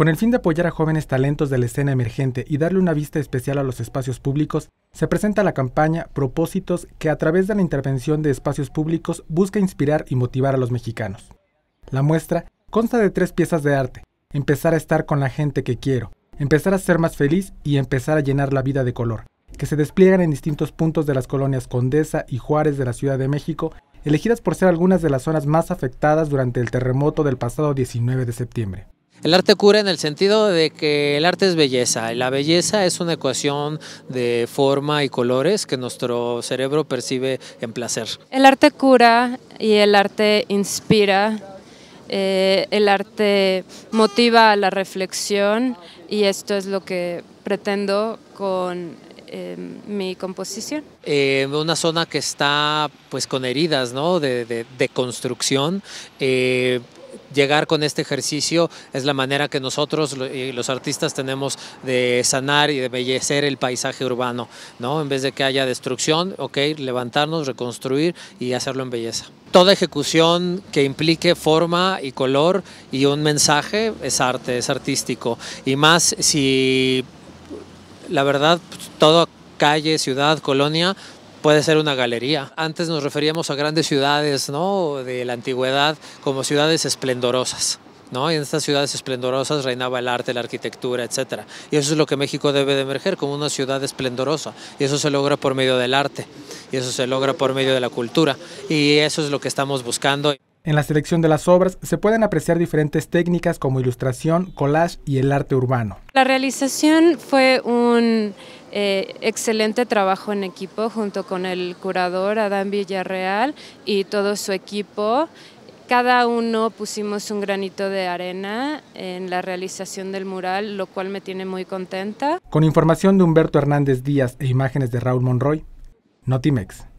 Con el fin de apoyar a jóvenes talentos de la escena emergente y darle una vista especial a los espacios públicos, se presenta la campaña Propósitos que a través de la intervención de espacios públicos busca inspirar y motivar a los mexicanos. La muestra consta de tres piezas de arte. Empezar a estar con la gente que quiero, empezar a ser más feliz y empezar a llenar la vida de color, que se despliegan en distintos puntos de las colonias Condesa y Juárez de la Ciudad de México, elegidas por ser algunas de las zonas más afectadas durante el terremoto del pasado 19 de septiembre. El arte cura en el sentido de que el arte es belleza y la belleza es una ecuación de forma y colores que nuestro cerebro percibe en placer. El arte cura y el arte inspira, eh, el arte motiva a la reflexión y esto es lo que pretendo con eh, mi composición. Eh, una zona que está pues con heridas ¿no? de, de, de construcción. Eh, llegar con este ejercicio es la manera que nosotros los artistas tenemos de sanar y de embellecer el paisaje urbano, ¿no? En vez de que haya destrucción, ok, levantarnos, reconstruir y hacerlo en belleza. Toda ejecución que implique forma y color y un mensaje es arte, es artístico. Y más si la verdad, toda calle, ciudad, colonia puede ser una galería. Antes nos referíamos a grandes ciudades ¿no? de la antigüedad como ciudades esplendorosas. ¿no? Y en estas ciudades esplendorosas reinaba el arte, la arquitectura, etc. Y eso es lo que México debe de emerger como una ciudad esplendorosa. Y eso se logra por medio del arte. Y eso se logra por medio de la cultura. Y eso es lo que estamos buscando. En la selección de las obras se pueden apreciar diferentes técnicas como ilustración, collage y el arte urbano. La realización fue un eh, excelente trabajo en equipo junto con el curador Adán Villarreal y todo su equipo. Cada uno pusimos un granito de arena en la realización del mural, lo cual me tiene muy contenta. Con información de Humberto Hernández Díaz e imágenes de Raúl Monroy, Notimex.